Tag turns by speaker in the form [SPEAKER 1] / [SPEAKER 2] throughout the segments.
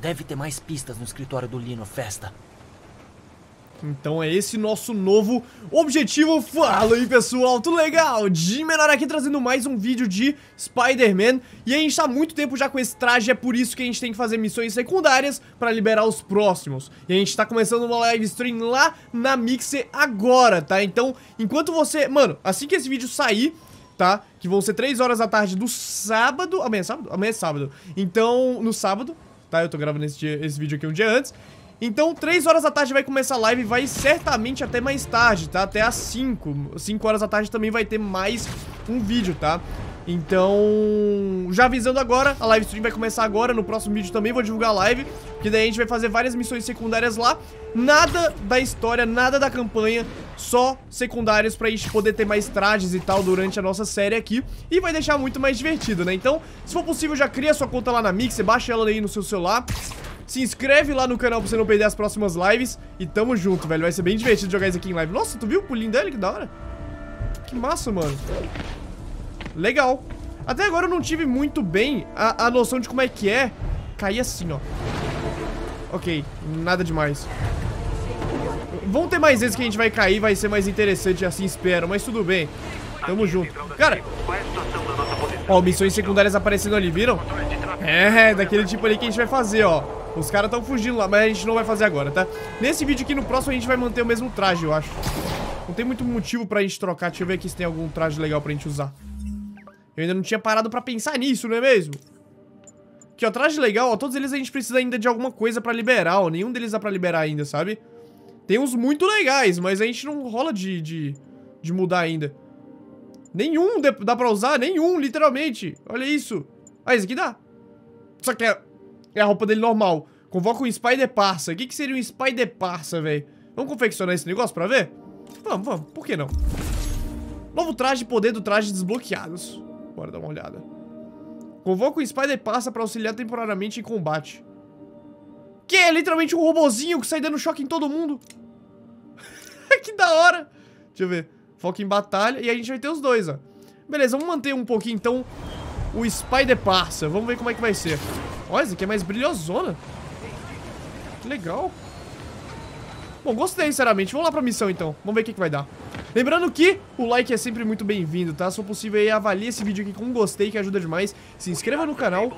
[SPEAKER 1] Deve ter mais pistas no escritório do Lino Festa.
[SPEAKER 2] Então é esse nosso novo objetivo. Fala aí, pessoal, tudo legal? De menor aqui trazendo mais um vídeo de Spider-Man. E a gente tá há muito tempo já com esse traje, é por isso que a gente tem que fazer missões secundárias pra liberar os próximos. E a gente tá começando uma live stream lá na Mixer agora, tá? Então, enquanto você... Mano, assim que esse vídeo sair, tá? Que vão ser 3 horas da tarde do sábado... Amanhã é sábado? Amanhã é sábado. Então, no sábado, tá? Eu tô gravando esse, dia, esse vídeo aqui um dia antes. Então, 3 horas da tarde vai começar a live, vai certamente até mais tarde, tá? Até às 5. 5 horas da tarde também vai ter mais um vídeo, tá? Então, já avisando agora, a live stream vai começar agora, no próximo vídeo também vou divulgar a live, que daí a gente vai fazer várias missões secundárias lá, nada da história, nada da campanha, só secundárias pra gente poder ter mais trajes e tal durante a nossa série aqui, e vai deixar muito mais divertido, né? Então, se for possível, já cria sua conta lá na Mix, baixa ela aí no seu celular, se inscreve lá no canal pra você não perder as próximas lives. E tamo junto, velho. Vai ser bem divertido jogar isso aqui em live. Nossa, tu viu o pulinho dele? Que da hora. Que massa, mano. Legal. Até agora eu não tive muito bem a, a noção de como é que é cair assim, ó. Ok, nada demais. Vão ter mais vezes que a gente vai cair, vai ser mais interessante, assim espero, mas tudo bem. Tamo junto. Cara, ó, missões secundárias aparecendo ali, viram? É, daquele tipo ali que a gente vai fazer, ó. Os caras estão fugindo lá, mas a gente não vai fazer agora, tá? Nesse vídeo aqui, no próximo, a gente vai manter o mesmo traje, eu acho. Não tem muito motivo pra gente trocar. Deixa eu ver aqui se tem algum traje legal pra gente usar. Eu ainda não tinha parado pra pensar nisso, não é mesmo? Aqui, ó, traje legal, ó. Todos eles a gente precisa ainda de alguma coisa pra liberar, ó. Nenhum deles dá pra liberar ainda, sabe? Tem uns muito legais, mas a gente não rola de, de, de mudar ainda. Nenhum dá pra usar, nenhum, literalmente. Olha isso. Ah, esse aqui dá. Só que é é a roupa dele normal. Convoca um Spider Parça. O que, que seria um Spider Parça, velho? Vamos confeccionar esse negócio pra ver? Vamos, vamos. Por que não? Novo traje poder do traje desbloqueados. Bora dar uma olhada. Convoca um Spider Parça pra auxiliar temporariamente em combate. Que é literalmente um robozinho que sai dando choque em todo mundo. que da hora. Deixa eu ver. Foca em batalha. E a gente vai ter os dois, ó. Beleza, vamos manter um pouquinho, então, o Spider Parça. Vamos ver como é que vai ser. Olha, esse aqui é mais brilhosona. Que legal. Bom, gostei, sinceramente. Vamos lá pra missão, então. Vamos ver o que, que vai dar. Lembrando que o like é sempre muito bem-vindo, tá? Se for possível aí, avalie esse vídeo aqui com um gostei, que ajuda demais. Se inscreva no canal.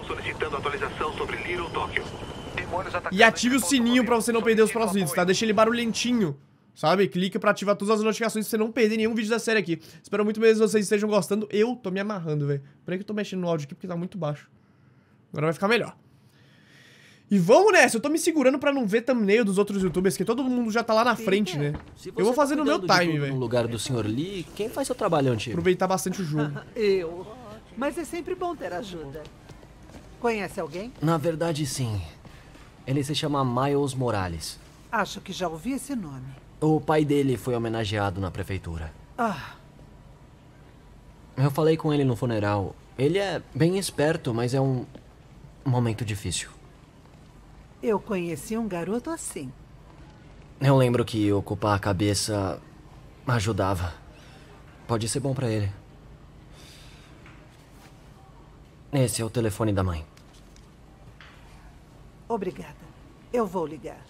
[SPEAKER 2] E ative o sininho pra você não perder os próximos vídeos, tá? Deixa ele barulhentinho. Sabe? Clica pra ativar todas as notificações pra você não perder nenhum vídeo da série aqui. Espero muito mesmo que vocês estejam gostando. Eu tô me amarrando, velho. Peraí que eu tô mexendo no áudio aqui porque tá muito baixo. Agora vai ficar melhor. E vamos nessa, eu tô me segurando pra não ver thumbnail dos outros youtubers, que todo mundo já tá lá na frente, né? Eu vou fazer tá no meu time, velho.
[SPEAKER 1] No lugar do Sr. Lee, quem faz seu trabalho antigo?
[SPEAKER 2] Aproveitar bastante o jogo.
[SPEAKER 3] eu. Mas é sempre bom ter ajuda. Conhece alguém?
[SPEAKER 1] Na verdade, sim. Ele se chama Miles Morales.
[SPEAKER 3] Acho que já ouvi esse nome.
[SPEAKER 1] O pai dele foi homenageado na prefeitura.
[SPEAKER 3] Ah.
[SPEAKER 1] Eu falei com ele no funeral. Ele é bem esperto, mas é um momento difícil.
[SPEAKER 3] Eu conheci um garoto assim.
[SPEAKER 1] Eu lembro que ocupar a cabeça ajudava. Pode ser bom para ele. Esse é o telefone da mãe.
[SPEAKER 3] Obrigada. Eu vou ligar.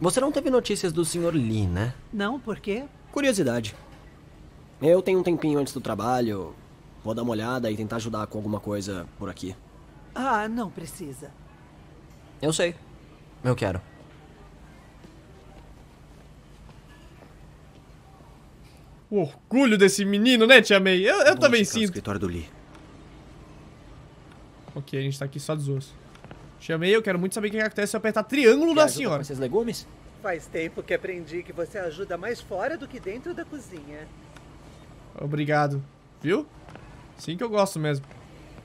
[SPEAKER 1] Você não teve notícias do Sr. Lee, né?
[SPEAKER 3] Não, por quê?
[SPEAKER 1] Curiosidade. Eu tenho um tempinho antes do trabalho. Vou dar uma olhada e tentar ajudar com alguma coisa por aqui.
[SPEAKER 3] Ah, não precisa.
[SPEAKER 1] Eu sei. Eu quero.
[SPEAKER 2] O orgulho desse menino, né, Tia May? Eu, eu também sinto.
[SPEAKER 1] escritório do Lee.
[SPEAKER 2] Ok, a gente tá aqui só dos ossos. Tia May, eu quero muito saber o que acontece se eu apertar triângulo da senhora.
[SPEAKER 1] Com esses legumes?
[SPEAKER 3] Faz tempo que aprendi que você ajuda mais fora do que dentro da cozinha.
[SPEAKER 2] Obrigado. Viu? Sim que eu gosto mesmo.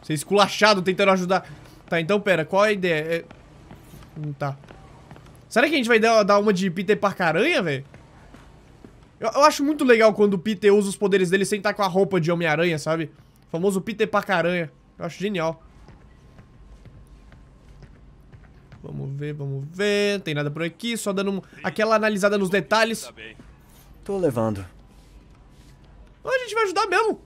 [SPEAKER 2] Ser esculachado tentando ajudar. Tá, então pera, qual a ideia? É... Hum, tá. Será que a gente vai dar, uma de Peter Parcaranha, velho? Eu, eu, acho muito legal quando o Peter usa os poderes dele sem estar com a roupa de Homem-Aranha, sabe? O famoso Peter Parcaranha. Eu acho genial. Vamos ver, vamos ver. Não tem nada por aqui, só dando um, aquela analisada nos detalhes.
[SPEAKER 1] Tô levando.
[SPEAKER 2] a gente vai ajudar mesmo.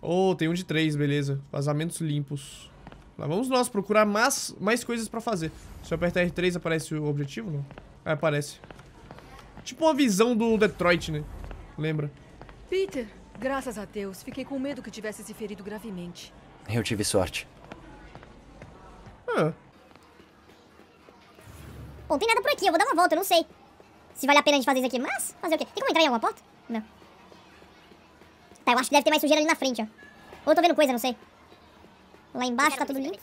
[SPEAKER 2] Oh, tem um de três, beleza. Vazamentos limpos. Lá vamos nós procurar mais, mais coisas pra fazer. Se eu apertar R3 aparece o objetivo, não? É, aparece. Tipo uma visão do Detroit, né? Lembra?
[SPEAKER 4] Peter, graças a Deus, fiquei com medo que tivesse se ferido gravemente.
[SPEAKER 1] Eu tive sorte.
[SPEAKER 2] Ah,
[SPEAKER 5] Bom, tem nada por aqui, eu vou dar uma volta, eu não sei. Se vale a pena a gente fazer isso aqui, mas fazer o quê? Tem como entrar em alguma porta? Não. Tá, eu acho que deve ter mais sujeira ali na frente, ó. Ou eu tô vendo coisa, não sei. Lá embaixo tá tudo limpo.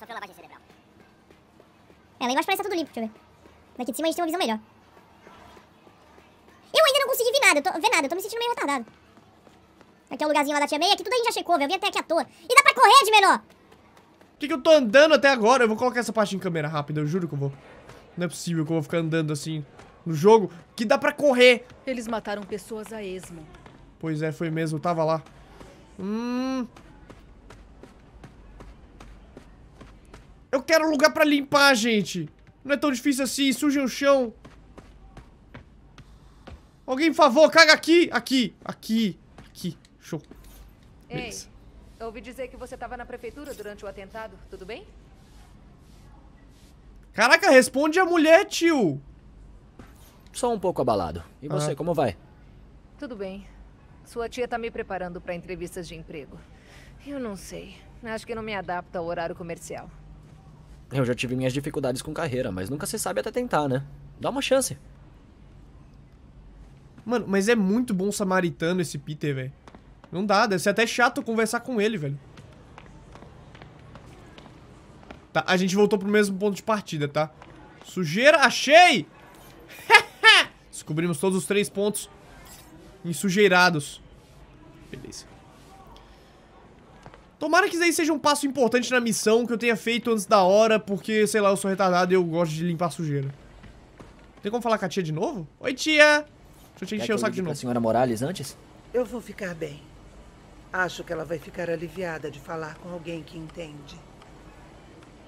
[SPEAKER 5] É, lá embaixo parece que tá tudo limpo, deixa eu ver. Daqui de cima a gente tem uma visão melhor. Eu ainda não consegui ver nada, eu tô, ver nada, eu tô me sentindo meio retardado. Aqui é o lugarzinho lá da tia May, aqui tudo a gente já checou, velho. Eu vim até aqui à toa. E dá pra correr de menor!
[SPEAKER 2] Por que, que eu tô andando até agora? Eu vou colocar essa parte em câmera rápida, eu juro que eu vou. Não é possível que eu vou ficar andando assim no jogo, que dá pra correr.
[SPEAKER 4] Eles mataram pessoas a esmo.
[SPEAKER 2] Pois é, foi mesmo, eu tava lá. Hum... Eu quero um lugar pra limpar, gente. Não é tão difícil assim, sujem o chão. Alguém, por favor, caga aqui. Aqui, aqui, aqui. Show.
[SPEAKER 6] Ei,
[SPEAKER 2] Beleza.
[SPEAKER 6] ouvi dizer que você estava na prefeitura durante o atentado, tudo bem?
[SPEAKER 2] Caraca, responde a mulher, tio.
[SPEAKER 1] Só um pouco abalado. E você,
[SPEAKER 2] Ah.
[SPEAKER 1] como vai?
[SPEAKER 6] Tudo bem. Sua tia tá me preparando para entrevistas de emprego. Eu não sei. Acho que não me adapta ao horário comercial.
[SPEAKER 1] Eu já tive minhas dificuldades com carreira, mas nunca se sabe até tentar, né? Dá uma chance.
[SPEAKER 2] Mano, mas é muito bom samaritano esse Peter, velho. Não dá, deve ser até chato conversar com ele, velho. Tá, a gente voltou pro mesmo ponto de partida, tá? Sujeira, achei! Descobrimos todos os três pontos ensujeirados. Beleza. Tomara que isso aí seja um passo importante na missão que eu tenha feito antes da hora, porque, sei lá, eu sou retardado e eu gosto de limpar sujeira. Tem como falar com a tia de novo? Oi, tia! Deixa eu te encher
[SPEAKER 1] que
[SPEAKER 2] o saco de novo.
[SPEAKER 1] senhora Morales antes?
[SPEAKER 3] Eu vou ficar bem. Acho que ela vai ficar aliviada de falar com alguém que entende.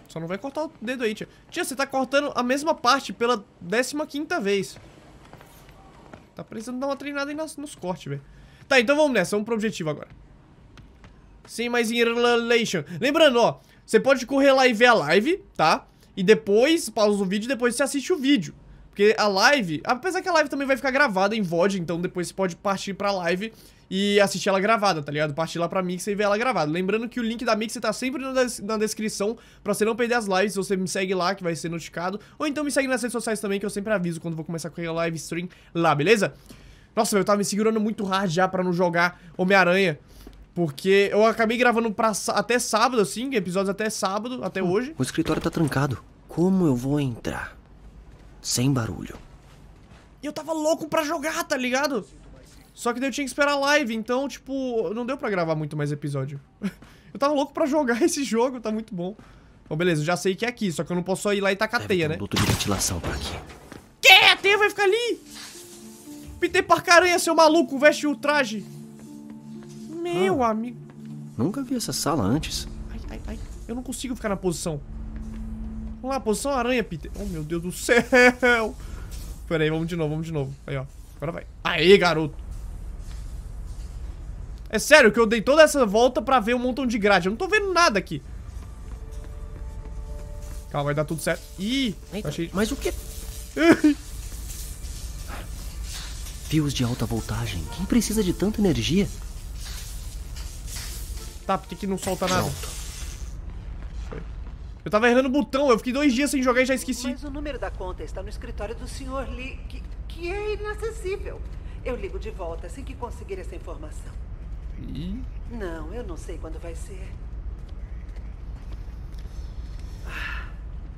[SPEAKER 2] Só não vai cortar o dedo aí, tia. Tia, você tá cortando a mesma parte pela 15 vez. Tá precisando dar uma treinada aí nas- nos cortes, velho. Tá, então vamos nessa. Vamos pro objetivo agora. Sem mais enrolation. Lembrando, ó. Você pode correr lá e ver a live, tá? E depois pausa o vídeo depois você assiste o vídeo. Porque a live... Apesar que a live também vai ficar gravada em VOD, então depois você pode partir pra live e assistir ela gravada, tá ligado? Partir lá pra Mix e ver ela gravada. Lembrando que o link da Mix tá sempre na, des- na descrição pra você não perder as lives. Você me segue lá, que vai ser notificado. Ou então me segue nas redes sociais também, que eu sempre aviso quando vou começar com a live stream lá, beleza? Nossa, eu tava me segurando muito hard já pra não jogar Homem-Aranha. Porque eu acabei gravando pra, até sábado, assim, episódios até sábado, até hoje.
[SPEAKER 1] O escritório tá trancado. Como eu vou entrar? Sem barulho.
[SPEAKER 2] E eu tava louco pra jogar, tá ligado? Só que daí eu tinha que esperar a live, então, tipo, não deu pra gravar muito mais episódio. eu tava louco pra jogar esse jogo, tá muito bom. Bom, beleza, eu já sei que é aqui, só que eu não posso ir lá e tacar
[SPEAKER 1] Deve
[SPEAKER 2] teia, né?
[SPEAKER 1] um duto de ventilação por aqui.
[SPEAKER 2] Que? A teia vai ficar ali? Peter Parcaranha, seu maluco, veste o traje. Meu amigo.
[SPEAKER 1] Nunca vi essa sala antes.
[SPEAKER 2] Ai, ai, ai. Eu não consigo ficar na posição. Vamos lá, posição aranha, Peter. Oh, meu Deus do céu. Pera aí, vamos de novo, vamos de novo. Aí, ó. Agora vai. Aê, garoto. É sério que eu dei toda essa volta pra ver um montão de grade. Eu não tô vendo nada aqui. Calma, vai dar tudo certo. Ih,
[SPEAKER 1] Eita,
[SPEAKER 2] achei...
[SPEAKER 1] Mas o que? Fios de alta voltagem. Quem precisa de tanta energia?
[SPEAKER 2] Tá, por que que não solta nada? Eu tava errando o botão, eu fiquei dois dias sem jogar e já esqueci.
[SPEAKER 3] Mas o número da conta está no escritório do Sr. Lee, que, que é inacessível. Eu ligo de volta assim que conseguir essa informação.
[SPEAKER 2] Ih.
[SPEAKER 3] Não, eu não sei quando vai ser. Ah,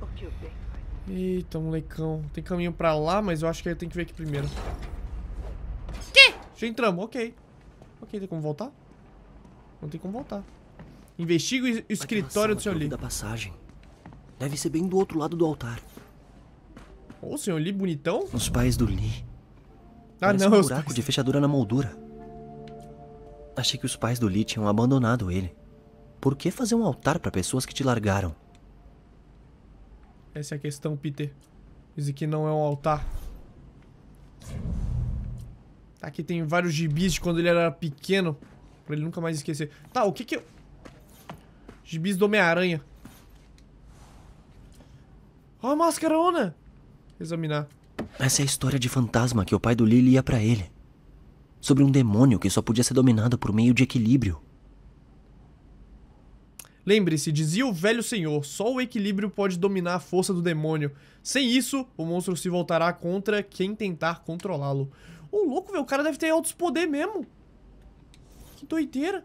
[SPEAKER 3] o que o bem vai.
[SPEAKER 2] Eita, molecão. Tem caminho pra lá, mas eu acho que eu tenho que ver aqui primeiro. Que? Já entramos, ok. Ok, tem como voltar? Não tem como voltar. Investiga o es- escritório do Sr. Lee.
[SPEAKER 1] da passagem. Deve ser bem do outro lado do altar.
[SPEAKER 2] Ô, o Sr. Lee bonitão?
[SPEAKER 1] Os pais do Lee.
[SPEAKER 2] Ah,
[SPEAKER 1] Parece
[SPEAKER 2] não.
[SPEAKER 1] um buraco de fechadura na moldura. Achei que os pais do Lee tinham abandonado ele. Por que fazer um altar pra pessoas que te largaram?
[SPEAKER 2] Essa é a questão, Peter. Isso aqui não é um altar. Aqui tem vários gibis de quando ele era pequeno. Pra ele nunca mais esquecer. Tá, o que que eu... Gibis do Homem-Aranha. Ó a máscara, Examinar.
[SPEAKER 7] Essa é a história de fantasma que o pai do Lee lia pra ele. Sobre um demônio que só podia ser dominado por meio de equilíbrio.
[SPEAKER 2] Lembre-se, dizia o velho senhor, só o equilíbrio pode dominar a força do demônio. Sem isso, o monstro se voltará contra quem tentar controlá-lo. Ô, louco, velho, o cara deve ter altos poder mesmo. Que doideira.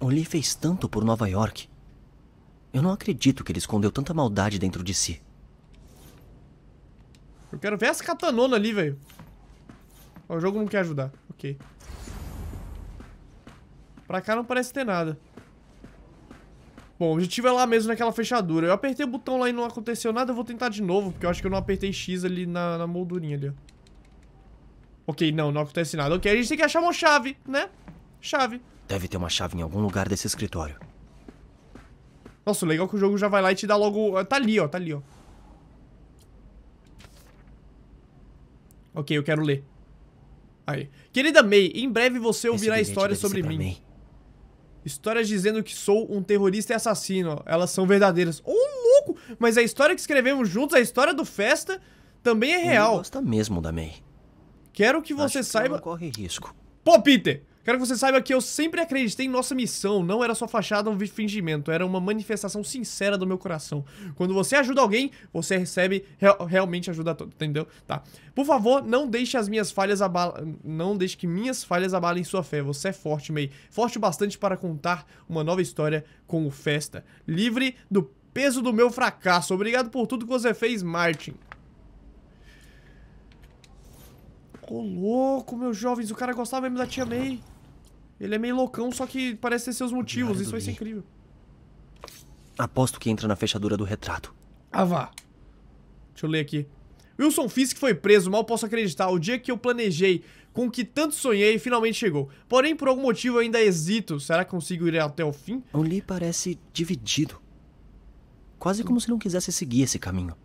[SPEAKER 7] O Lee fez tanto por Nova York. Eu não acredito que ele escondeu tanta maldade dentro de si.
[SPEAKER 2] Eu quero ver essa katanona ali, velho. O jogo não quer ajudar. Ok. Pra cá não parece ter nada. Bom, o objetivo é lá mesmo naquela fechadura. Eu apertei o botão lá e não aconteceu nada. Eu vou tentar de novo, porque eu acho que eu não apertei X ali na, na moldurinha ali, ó. Ok, não, não acontece nada. Ok, a gente tem que achar uma chave, né? Chave.
[SPEAKER 7] Deve ter uma chave em algum lugar desse escritório.
[SPEAKER 2] Nossa, o legal é que o jogo já vai lá e te dá logo... Tá ali, ó, tá ali, ó. Ok, eu quero ler. Aí. Querida May, em breve você ouvirá histórias sobre mim. May. Histórias dizendo que sou um terrorista e assassino. Elas são verdadeiras. Ô, oh, louco! Mas a história que escrevemos juntos, a história do Festa, também é real.
[SPEAKER 7] gosta mesmo da May.
[SPEAKER 2] Quero que você
[SPEAKER 7] Acho
[SPEAKER 2] saiba...
[SPEAKER 7] Que corre risco.
[SPEAKER 2] Pô, Peter! Quero que você saiba que eu sempre acreditei em nossa missão. Não era só fachada ou um fingimento. Era uma manifestação sincera do meu coração. Quando você ajuda alguém, você recebe real, realmente ajuda todo, entendeu? Tá. Por favor, não deixe as minhas falhas abalem... Não deixe que minhas falhas abalem sua fé. Você é forte, May. Forte bastante para contar uma nova história com o Festa. Livre do peso do meu fracasso. Obrigado por tudo que você fez, Martin. Ô, louco, meus jovens. O cara gostava mesmo da tia May. Ele é meio loucão, só que parece ter seus motivos. Isso vai ser incrível.
[SPEAKER 7] Aposto que entra na fechadura do retrato.
[SPEAKER 2] Ah, vá. Deixa eu ler aqui. Wilson Fisk foi preso, mal posso acreditar. O dia que eu planejei, com que tanto sonhei, finalmente chegou. Porém, por algum motivo, eu ainda hesito. Será que consigo ir até o fim?
[SPEAKER 7] O Lee parece dividido. Quase como se não quisesse seguir esse caminho.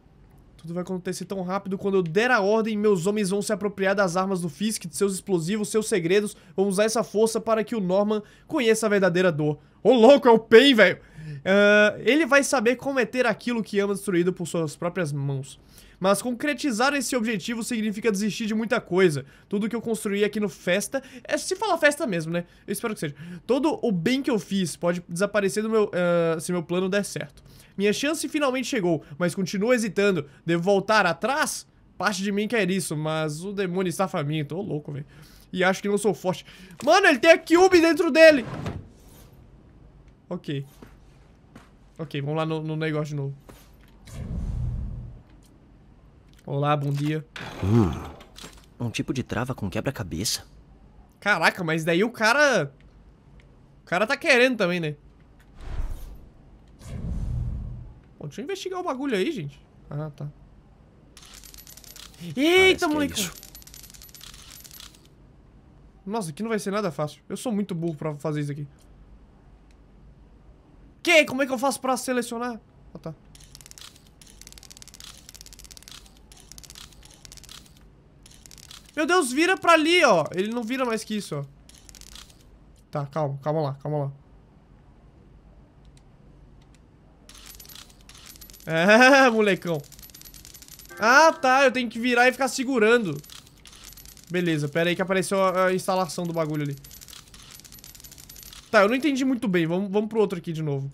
[SPEAKER 2] Tudo vai acontecer tão rápido. Quando eu der a ordem, meus homens vão se apropriar das armas do Fisk, de seus explosivos, seus segredos. Vão usar essa força para que o Norman conheça a verdadeira dor. Ô, louco, é o Pain, velho! Uh, ele vai saber como é aquilo que ama destruído por suas próprias mãos. Mas concretizar esse objetivo significa desistir de muita coisa. Tudo que eu construí aqui no Festa... É, se fala Festa mesmo, né? Eu espero que seja. Todo o bem que eu fiz pode desaparecer do meu, uh, se meu plano der certo. Minha chance finalmente chegou, mas continuo hesitando. Devo voltar atrás? Parte de mim quer isso, mas o demônio está faminto. Ô, louco, velho. E acho que não sou forte. Mano, ele tem a Cube dentro dele! Ok. Ok, vamos lá no, no negócio de novo. Olá, bom dia.
[SPEAKER 7] Hum, um tipo de trava com quebra-cabeça.
[SPEAKER 2] Caraca, mas daí o cara... O cara tá querendo também, né? Bom, deixa eu investigar o bagulho aí, gente. Ah, tá. Eita, é moleque! É Nossa, aqui não vai ser nada fácil. Eu sou muito burro pra fazer isso aqui. Que? Como é que eu faço pra selecionar? Ah, tá. Meu Deus, vira pra ali, ó. Ele não vira mais que isso, ó. Tá, calma, calma lá, calma lá. É, molecão. Ah, tá, eu tenho que virar e ficar segurando. Beleza, pera aí que apareceu a, a instalação do bagulho ali. Tá, eu não entendi muito bem. Vamos, vamos pro outro aqui de novo.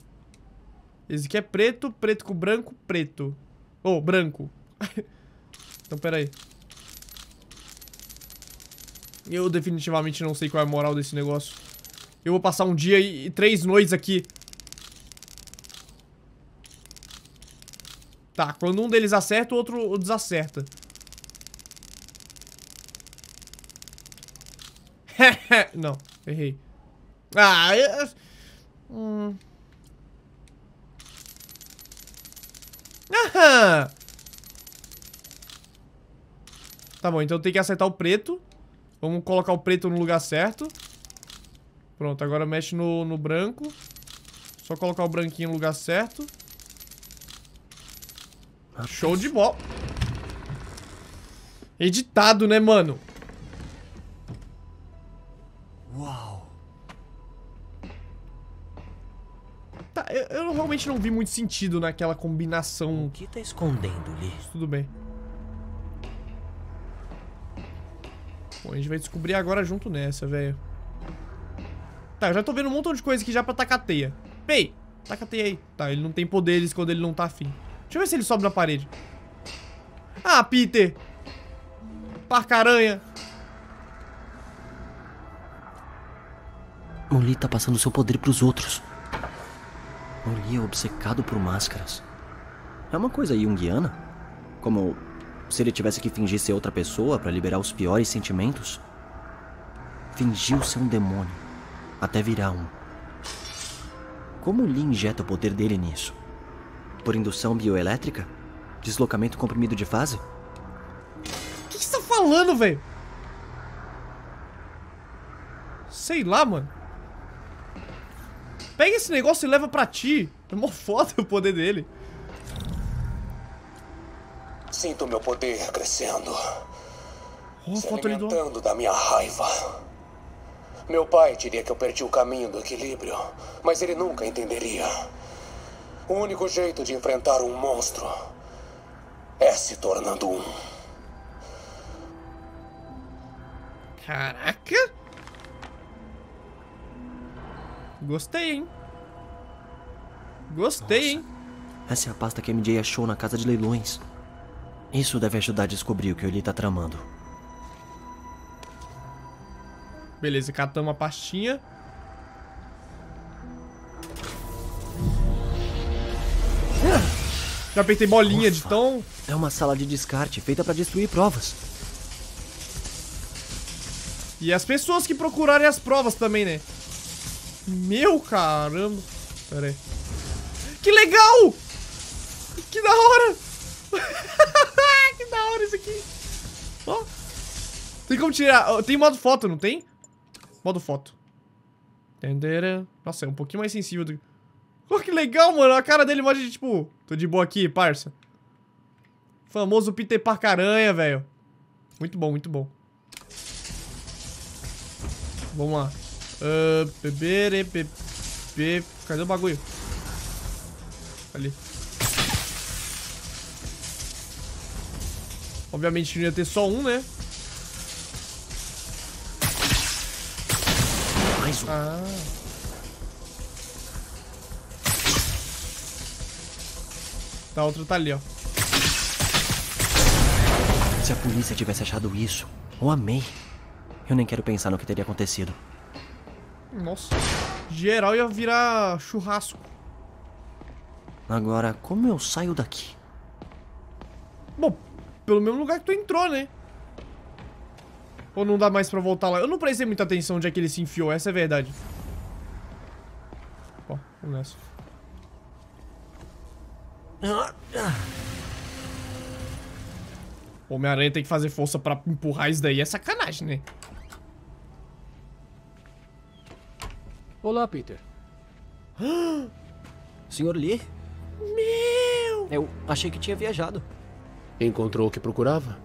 [SPEAKER 2] Esse aqui é preto, preto com branco, preto. Oh, branco. então, pera aí. Eu definitivamente não sei qual é a moral desse negócio. Eu vou passar um dia e, e três noites aqui. Tá, quando um deles acerta, o outro desacerta. não, errei. Ah, eu... Hum. Aham. Tá bom, então tem que acertar o preto. Vamos colocar o preto no lugar certo. Pronto, agora mexe no, no branco. Só colocar o branquinho no lugar certo. Show de bola. Editado, né, mano?
[SPEAKER 1] Uau.
[SPEAKER 2] Tá, eu, eu realmente não vi muito sentido naquela combinação.
[SPEAKER 1] O que tá escondendo, Lee?
[SPEAKER 2] Tudo bem. Bom, a gente vai descobrir agora junto nessa, velho. Tá, eu já tô vendo um montão de coisa aqui já pra tacar teia. Pei, taca teia aí. Tá, ele não tem poderes quando ele não tá afim. Deixa eu ver se ele sobe na parede. Ah, Peter. Parca-aranha.
[SPEAKER 8] Lee tá passando seu poder pros outros. Lee é obcecado por máscaras. É uma coisa junguiana? Como se ele tivesse que fingir ser outra pessoa pra liberar os piores sentimentos? Fingiu ser um demônio, até virar um. Como Lee injeta o poder dele nisso? Por indução bioelétrica? Deslocamento comprimido de fase?
[SPEAKER 2] O que, você tá falando, velho? Sei lá, mano. Pega esse negócio e leva pra ti. É mó foda o poder dele.
[SPEAKER 9] Sinto meu poder crescendo.
[SPEAKER 2] A
[SPEAKER 9] se
[SPEAKER 2] do...
[SPEAKER 9] alimentando da minha raiva. Meu pai diria que eu perdi o caminho do equilíbrio, mas ele nunca entenderia. O único jeito de enfrentar um monstro é se tornando um.
[SPEAKER 2] Caraca. Gostei, hein? Gostei, hein?
[SPEAKER 8] Essa é a pasta que a MJ achou na casa de leilões. Isso deve ajudar a descobrir o que o Lee tá tramando.
[SPEAKER 2] Beleza, catamos a pastinha. Já apertei bolinha de
[SPEAKER 8] Ufa.
[SPEAKER 2] tão...
[SPEAKER 8] É uma sala de descarte feita pra destruir provas.
[SPEAKER 2] E as pessoas que procurarem as provas também, né? Meu caramba. Pera aí. Que legal! Que da hora! que da hora isso aqui. Ó. Tem como tirar... Tem modo foto, não tem? Modo foto. Nossa, é um pouquinho mais sensível do... Oh, que legal, mano. A cara dele mostra de, tipo... Tô de boa aqui, parça. Famoso Peter Parcaranha, velho. Muito bom, muito bom. Vamos lá. Uh, bebere, bebê. Cadê o bagulho? Ali. Obviamente não ia ter só um, né?
[SPEAKER 8] Mais um.
[SPEAKER 2] Ah. A outra tá ali, ó.
[SPEAKER 8] Se a polícia tivesse achado isso, ou a May, eu nem quero pensar no que teria acontecido.
[SPEAKER 2] Nossa. Geral ia virar churrasco.
[SPEAKER 8] Agora, como eu saio daqui?
[SPEAKER 2] Bom, pelo mesmo lugar que tu entrou, né? Ou não dá mais pra voltar lá? Eu não prestei muita atenção onde é que ele se enfiou, essa é a verdade. Ó, vamos nessa. O Homem-Aranha tem que fazer força pra empurrar isso daí, é sacanagem, né?
[SPEAKER 10] Olá, Peter.
[SPEAKER 1] Senhor Lee?
[SPEAKER 2] Meu!
[SPEAKER 1] Eu achei que tinha viajado.
[SPEAKER 10] Encontrou o que procurava?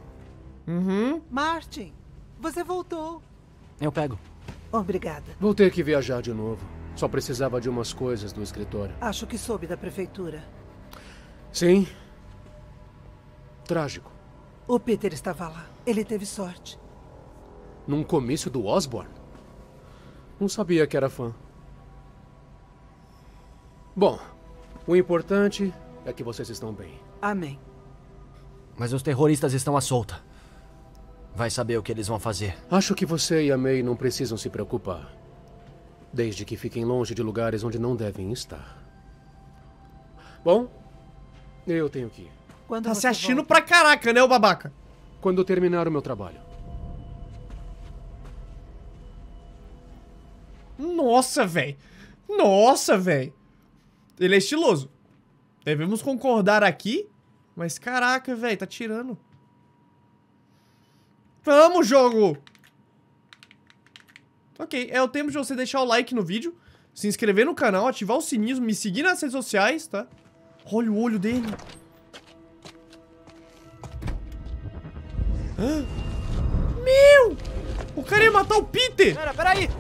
[SPEAKER 2] Uhum.
[SPEAKER 3] Martin, você voltou.
[SPEAKER 1] Eu pego.
[SPEAKER 3] Obrigada.
[SPEAKER 10] Vou ter que viajar de novo. Só precisava de umas coisas do escritório.
[SPEAKER 3] Acho que soube da prefeitura.
[SPEAKER 10] Sim. Trágico.
[SPEAKER 3] O Peter estava lá. Ele teve sorte.
[SPEAKER 10] Num comício do Osborne? Não sabia que era fã. Bom, o importante é que vocês estão bem.
[SPEAKER 3] Amém.
[SPEAKER 1] Mas os terroristas estão à solta. Vai saber o que eles vão fazer.
[SPEAKER 10] Acho que você e a May não precisam se preocupar. Desde que fiquem longe de lugares onde não devem estar. Bom, eu tenho que ir.
[SPEAKER 3] Quando
[SPEAKER 2] Tá se achando
[SPEAKER 3] volta?
[SPEAKER 2] pra caraca, né, o babaca?
[SPEAKER 10] Quando eu terminar o meu trabalho.
[SPEAKER 2] Nossa, velho. Nossa, velho. Ele é estiloso. Devemos concordar aqui. Mas caraca, velho, tá tirando. Vamos, jogo! Ok, é o tempo de você deixar o like no vídeo, se inscrever no canal, ativar o sininho, me seguir nas redes sociais, tá? Olha o olho dele. Hã? Meu! O cara ia matar o Peter!
[SPEAKER 1] Pera, peraí!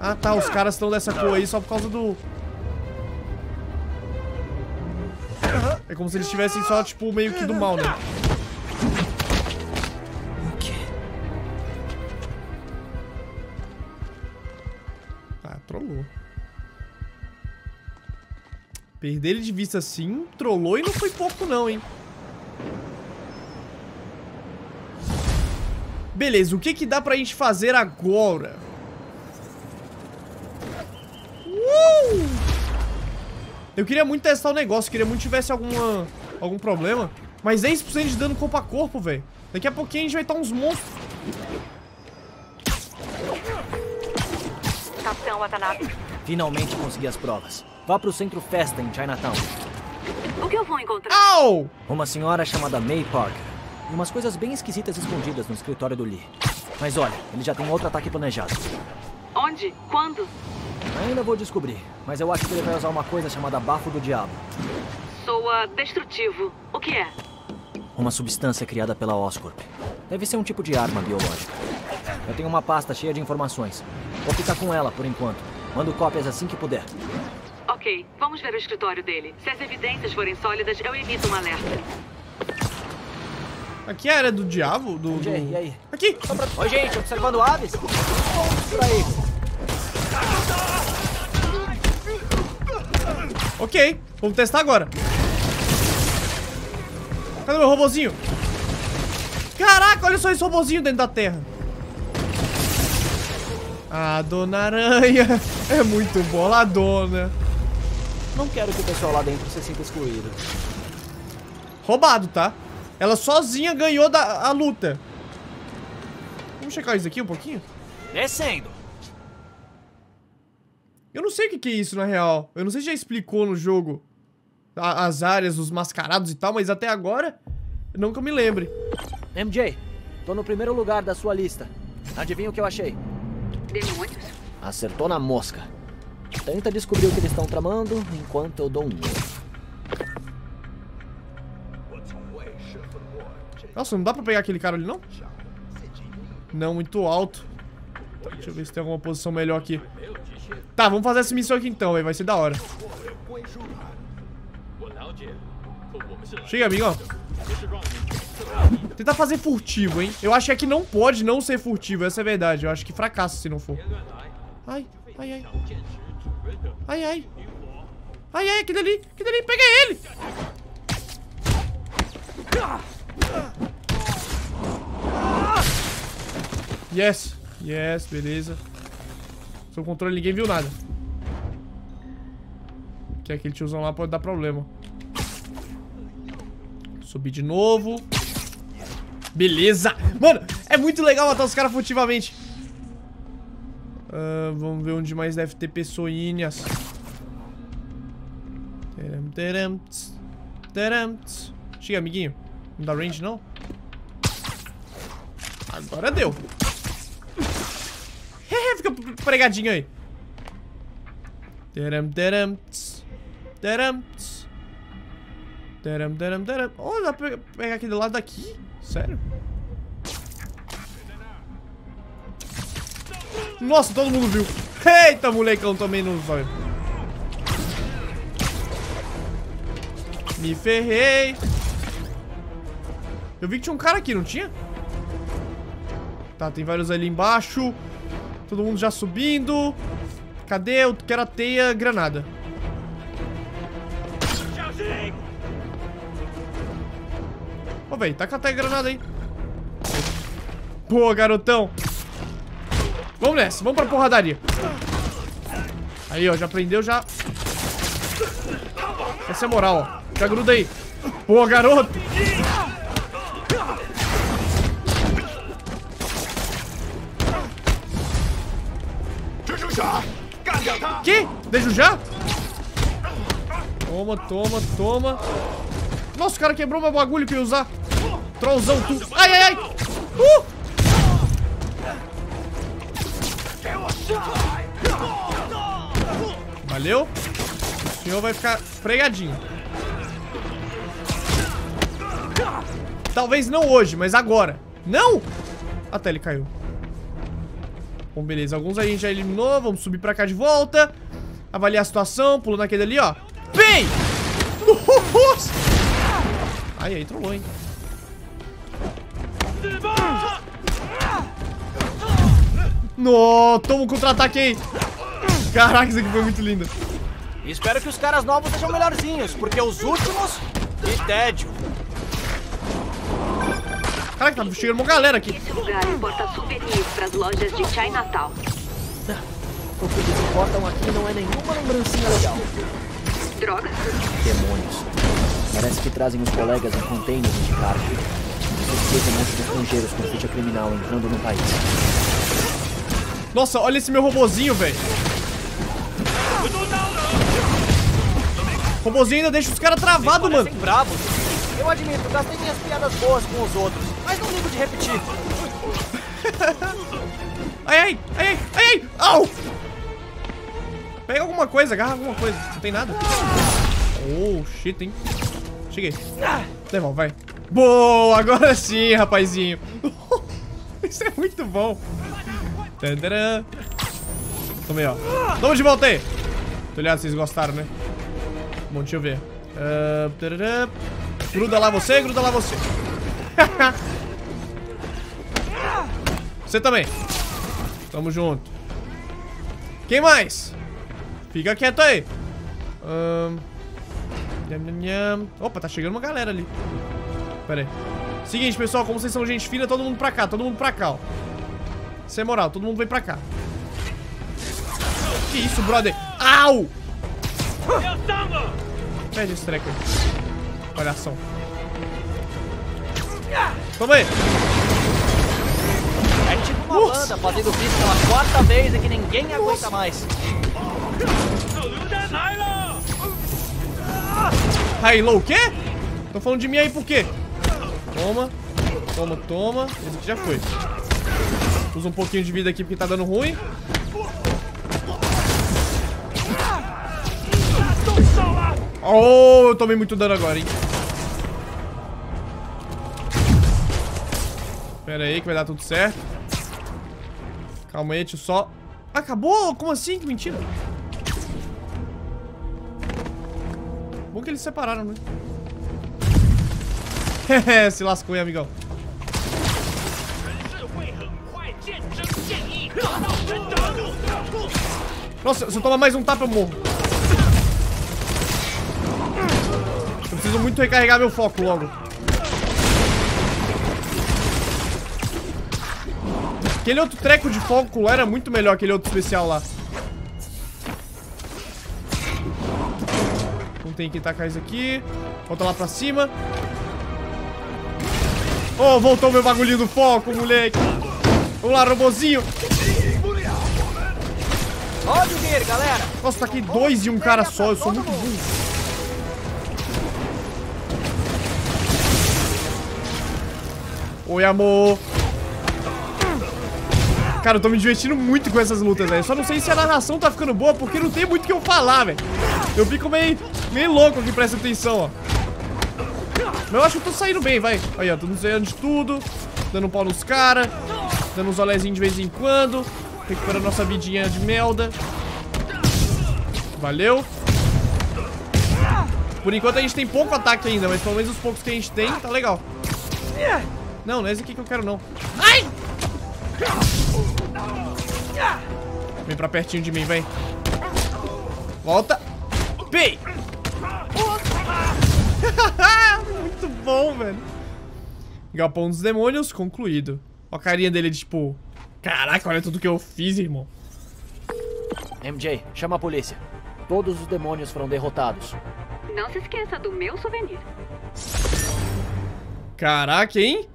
[SPEAKER 2] Ah, tá. Os caras estão dessa cor aí só por causa do... É como se eles estivessem só, tipo, meio que do mal, né? Perder ele de vista assim, trollou e não foi pouco não, hein? Beleza, o que que dá pra gente fazer agora? Uh! Eu queria muito testar o negócio, queria muito que tivesse alguma, algum problema. Mas 10% de dano corpo a corpo, velho. Daqui a pouquinho a gente vai estar uns monstros.
[SPEAKER 11] Capitão Watanabe.
[SPEAKER 7] Finalmente consegui as provas. Vá pro centro festa em Chinatown.
[SPEAKER 11] O que eu vou encontrar?
[SPEAKER 2] Au!
[SPEAKER 7] Uma senhora chamada May Parker. E umas coisas bem esquisitas escondidas no escritório do Lee. Mas olha, ele já tem outro ataque planejado.
[SPEAKER 11] Onde? Quando?
[SPEAKER 7] Ainda vou descobrir, mas eu acho que ele vai usar uma coisa chamada bafo do diabo.
[SPEAKER 11] Soa destrutivo. O que é?
[SPEAKER 7] Uma substância criada pela Oscorp. Deve ser um tipo de arma biológica. Eu tenho uma pasta cheia de informações. Vou ficar com ela por enquanto. Mando cópias assim que puder.
[SPEAKER 11] Ok, vamos ver o escritório dele. Se as evidências forem sólidas, eu emito um alerta.
[SPEAKER 2] Aqui é a área do diabo? Do, do...
[SPEAKER 7] E aí?
[SPEAKER 2] Aqui!
[SPEAKER 7] Oi, gente, observando aves? Por aí.
[SPEAKER 2] Ok, vamos testar agora. Cadê meu robozinho? Caraca, olha só esse robozinho dentro da terra. Ah, Dona Aranha é muito boladona.
[SPEAKER 7] Não quero que o pessoal lá dentro se sinta excluído.
[SPEAKER 2] Roubado, tá? Ela sozinha ganhou da, a luta. Vamos checar isso aqui um pouquinho?
[SPEAKER 7] Descendo.
[SPEAKER 2] Eu não sei o que, que é isso, na real. Eu não sei se já explicou no jogo a- as áreas, os mascarados e tal, mas até agora, não que eu me lembre.
[SPEAKER 7] MJ, tô no primeiro lugar da sua lista. Adivinha o que eu achei?
[SPEAKER 11] Demônios?
[SPEAKER 7] Acertou na mosca. Tenta descobrir o que eles estão tramando enquanto eu dou um.
[SPEAKER 2] Nossa, não dá pra pegar aquele cara ali, não? Não, muito alto. Deixa eu ver se tem alguma posição melhor aqui. Tá, vamos fazer essa missão aqui então, véi. Vai ser da hora. Chega, amigão. Tentar fazer furtivo, hein? Eu acho que aqui não pode não ser furtivo, essa é a verdade. Eu acho que fracassa se não for. Ai, ai, ai. Ai, ai. Ai, ai, aquele ali, aquele ali, pega ele! Yes, yes, beleza. Seu controle, ninguém viu nada. Que aquele tiozão lá pode dar problema. Subir de novo. Beleza. Mano, é muito legal matar os caras furtivamente. Ah, vamos ver onde mais deve ter pessoinhas. Chega, amiguinho. Não dá range, não? Agora deu. Fica pregadinho aí. Oh, dá pra pegar aquele lado daqui? Sério? Nossa, todo mundo viu. Eita, molecão, também no zóio. Me ferrei. Eu vi que tinha um cara aqui, não tinha? Tá, tem vários ali embaixo. Todo mundo já subindo. Cadê? Eu quero a teia granada. Ô, velho, taca a teia granada aí. Boa, garotão. Vamos nessa, vamos pra porradaria. Aí, ó, já prendeu, já... Essa é moral, ó. Já gruda aí. Boa, garoto. Que? Deixa já? Toma, toma, toma. Nossa, o cara quebrou meu bagulho que eu ia usar. Trollzão tu. Ai, ai, ai. Uh! Valeu. O senhor vai ficar pregadinho. Talvez não hoje, mas agora. Não! Até ele caiu. Bom, beleza. Alguns a gente já eliminou. Vamos subir pra cá de volta. Avaliar a situação. Pulando naquele ali, ó. Vem! Nossa! Ai, aí trollou, hein? No, toma um contra-ataque aí. Caraca, isso aqui foi muito lindo.
[SPEAKER 7] Espero que os caras novos sejam melhorzinhos, porque os últimos... Que tédio.
[SPEAKER 2] Caraca, tá chegando uma galera aqui.
[SPEAKER 11] Esse lugar importa souvenirs para as lojas de Chinatown.
[SPEAKER 7] O que eles importam aqui não é nenhuma lembrancinha legal.
[SPEAKER 11] Drogas?
[SPEAKER 7] Demônios. Parece que trazem os colegas em containers de carga. Suspeita um monte de estrangeiros com ficha criminal entrando no país.
[SPEAKER 2] Nossa, olha esse meu robozinho, velho. Robozinho ainda deixa os caras travados, mano.
[SPEAKER 7] Bravos. Eu admito, gastei minhas piadas boas com os outros, mas não ligo de repetir.
[SPEAKER 2] Ai, ai, ai, ai, ai. Au! Pega alguma coisa, agarra alguma coisa. Não tem nada. Oh, shit, hein. Cheguei. Devolve, vai. Boa, agora sim, rapazinho. Isso é muito bom. Toma aí, ó. Vamos de volta aí. Tô ligado vocês gostaram, né? Bom, deixa eu ver. Tarará. gruda lá você, gruda lá você. você também. Tamo junto. Quem mais? Fica quieto aí. Nham. Opa, tá chegando uma galera ali. Pera aí. Seguinte, pessoal, como vocês são gente fina, todo mundo pra cá, todo mundo pra cá, ó. Sem moral, todo mundo vem pra cá. Que isso, brother? Au! Perde esse treco aí. Palhação. Toma aí.
[SPEAKER 7] É tipo uma banda fazendo isso pela quarta vez e que ninguém aguenta mais.
[SPEAKER 2] Hilo o quê? Tô falando de mim aí por quê? Toma. Toma, toma. Esse aqui já foi. Usa um pouquinho de vida aqui porque tá dando ruim. Oh, eu tomei muito dano agora, hein? Pera aí que vai dar tudo certo. Calma aí, eu só... Acabou? Como assim? Que mentira. Bom que eles se separaram, né? se lascou, hein, amigão. Nossa, se eu tomar mais um tapa, eu morro. Eu preciso muito recarregar meu foco logo. Aquele outro treco de foco lá era muito melhor, aquele outro especial lá. Não tem que tacar isso aqui. Volta lá pra cima. Oh, voltou meu bagulhinho do foco, moleque. Vamos lá, robozinho.
[SPEAKER 7] Olha o dinheiro, galera.
[SPEAKER 2] Nossa, tá aqui dois e um cara só. Eu sou muito burro. Oi, amor. Cara, eu tô me divertindo muito com essas lutas, velho. Só não sei se a narração tá ficando boa, porque não tem muito o que eu falar, velho. Eu fico meio, meio louco aqui, presta atenção, ó. Mas eu acho que eu tô saindo bem, vai. Aí, ó, tô desviando de tudo. Dando um pau nos caras. Dando uns olézinhos de vez em quando. Recuperando nossa vidinha de melda. Valeu. Por enquanto a gente tem pouco ataque ainda, mas pelo menos os poucos que a gente tem, tá legal. Não, não é esse aqui que eu quero, não. Ai! Vem pra pertinho de mim, vem. Volta. Pei! Muito bom, velho. Galpão dos demônios, concluído. Ó a carinha dele, de, tipo... Caraca, olha tudo que eu fiz, irmão.
[SPEAKER 7] MJ, chama a polícia. Todos os demônios foram derrotados.
[SPEAKER 11] Não se esqueça do meu souvenir.
[SPEAKER 2] Caraca, hein?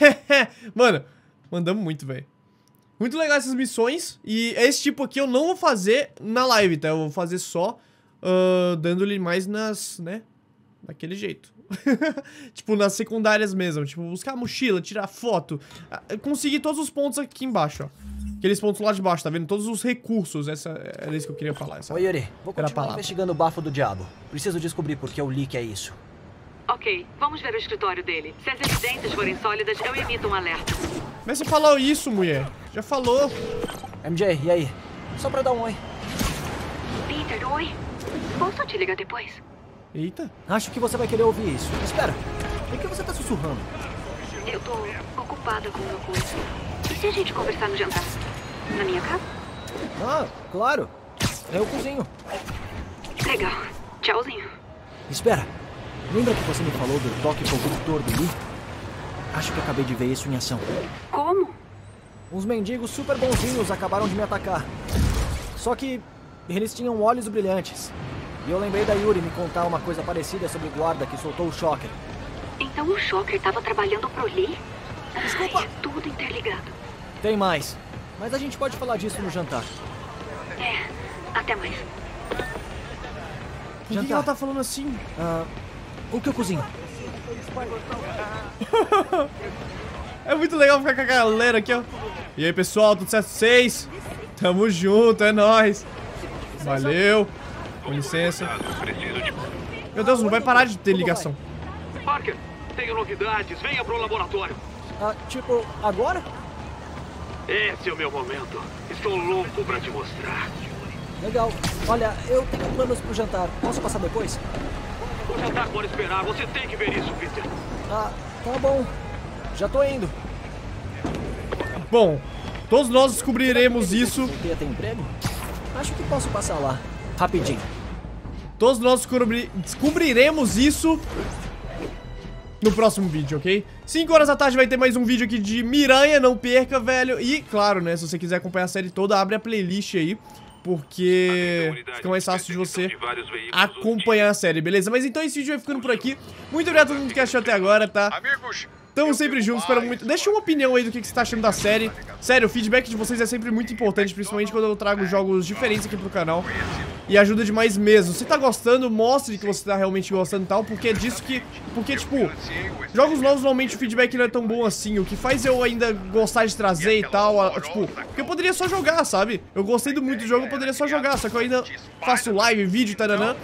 [SPEAKER 2] Mano, mandamos muito, velho. Muito legal essas missões. E esse tipo aqui eu não vou fazer na live, tá? Eu vou fazer só uh, dando-lhe mais nas, né? Daquele jeito. tipo, nas secundárias mesmo. Tipo, buscar a mochila, tirar foto. Uh, conseguir todos os pontos aqui embaixo, ó. Aqueles pontos lá de baixo, tá vendo? Todos os recursos. Essa era isso que eu queria falar. Essa
[SPEAKER 7] Oi, Yuri. Vou continuar
[SPEAKER 2] palavra.
[SPEAKER 7] investigando o bafo do diabo. Preciso descobrir por que o Lee quer isso.
[SPEAKER 11] Ok. Ok, vamos ver o escritório dele. Se as evidências forem sólidas, eu emito um alerta.
[SPEAKER 2] Mas você falou isso, mulher. Já falou.
[SPEAKER 7] MJ, e aí? Só pra dar um oi.
[SPEAKER 11] Peter, oi. Posso te ligar depois?
[SPEAKER 2] Eita.
[SPEAKER 7] Acho que você vai querer ouvir isso. Espera, por que você tá sussurrando?
[SPEAKER 11] Eu tô ocupada com uma coisa. E se a gente conversar no jantar? Na minha casa?
[SPEAKER 7] Ah, claro. Eu cozinho.
[SPEAKER 11] Legal. Tchauzinho.
[SPEAKER 7] Espera, lembra que você me falou do toque corruptor do Lee? Acho que acabei de ver isso em ação.
[SPEAKER 11] Como?
[SPEAKER 7] Uns mendigos super bonzinhos acabaram de me atacar. Só que eles tinham olhos brilhantes. E eu lembrei da Yuri me contar uma coisa parecida sobre o guarda que soltou o Shocker.
[SPEAKER 11] Então o Shocker tava trabalhando pro Lee?
[SPEAKER 7] Desculpa.
[SPEAKER 11] Ai, é tudo interligado.
[SPEAKER 7] Tem mais. Mas a gente pode falar disso no jantar.
[SPEAKER 11] É, até mais.
[SPEAKER 2] Por que, que ela tá falando assim?
[SPEAKER 7] Ah, o que eu cozinho?
[SPEAKER 2] É muito legal ficar com a galera aqui, ó. E aí, pessoal, tudo certo? Seis? Tamo junto, é nóis. Valeu. Com licença. Meu Deus, não vai parar de ter ligação.
[SPEAKER 12] Parker, tenho novidades. Venha pro laboratório.
[SPEAKER 7] Ah, tipo, agora?
[SPEAKER 12] Esse é o meu momento. Estou louco pra te mostrar.
[SPEAKER 7] Legal. Olha, eu tenho planos pro jantar. Posso passar depois?
[SPEAKER 12] O jantar pode esperar. Você tem que ver isso, Peter.
[SPEAKER 7] Ah, tá bom. Já tô indo.
[SPEAKER 2] Bom, todos nós descobriremos isso.
[SPEAKER 7] Ter emprego? Acho que posso passar lá. Rapidinho.
[SPEAKER 2] Todos nós descobri- descobriremos isso no próximo vídeo, ok? 5 horas da tarde vai ter mais um vídeo aqui de Miranha, não perca, velho. E, claro, né, se você quiser acompanhar a série toda, abre a playlist aí. Porque fica mais fácil de você acompanhar a série, beleza? Mas então esse vídeo vai ficando por aqui. Muito obrigado a todo mundo que assistiu até agora, tá?
[SPEAKER 13] Amigos,
[SPEAKER 2] Tamo sempre juntos, espero muito. Deixa uma opinião aí do que que você tá achando da série. Sério, o feedback de vocês é sempre muito importante, principalmente quando eu trago jogos diferentes aqui pro canal. E ajuda demais mesmo. Se tá gostando, mostre que você tá realmente gostando e tal, porque é disso que. Porque, tipo, jogos novos normalmente o feedback não é tão bom assim. O que faz eu ainda gostar de trazer e tal, a- tipo, porque eu poderia só jogar, sabe? Eu gostei do muito do jogo, eu poderia só jogar, só que eu ainda faço live, vídeo, taranã.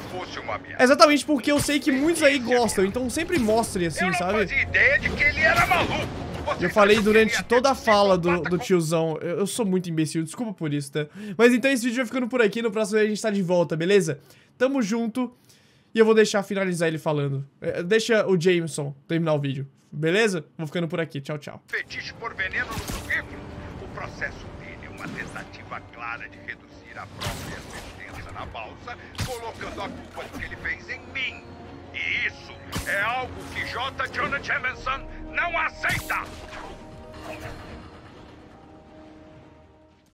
[SPEAKER 2] É exatamente porque eu sei que muitos aí gostam, então sempre mostre assim, sabe?
[SPEAKER 13] Fazia ideia de que ele era maluco.
[SPEAKER 2] Eu falei durante toda a fala do, do tiozão. Eu, sou muito imbecil, desculpa por isso, tá? Mas então esse vídeo vai ficando por aqui. No próximo vídeo a gente tá de volta, beleza? Tamo junto. E eu vou deixar finalizar ele falando. É, Deixa o Jameson terminar o vídeo, beleza? Vou ficando por aqui. Tchau, tchau.
[SPEAKER 13] Fetiche por veneno no currículo. O processo dele é uma tentativa clara de reduzir a própria sentença na balsa, colocando a culpa do que ele fez em mim. E isso é algo que J. Jonah Jameson não aceita.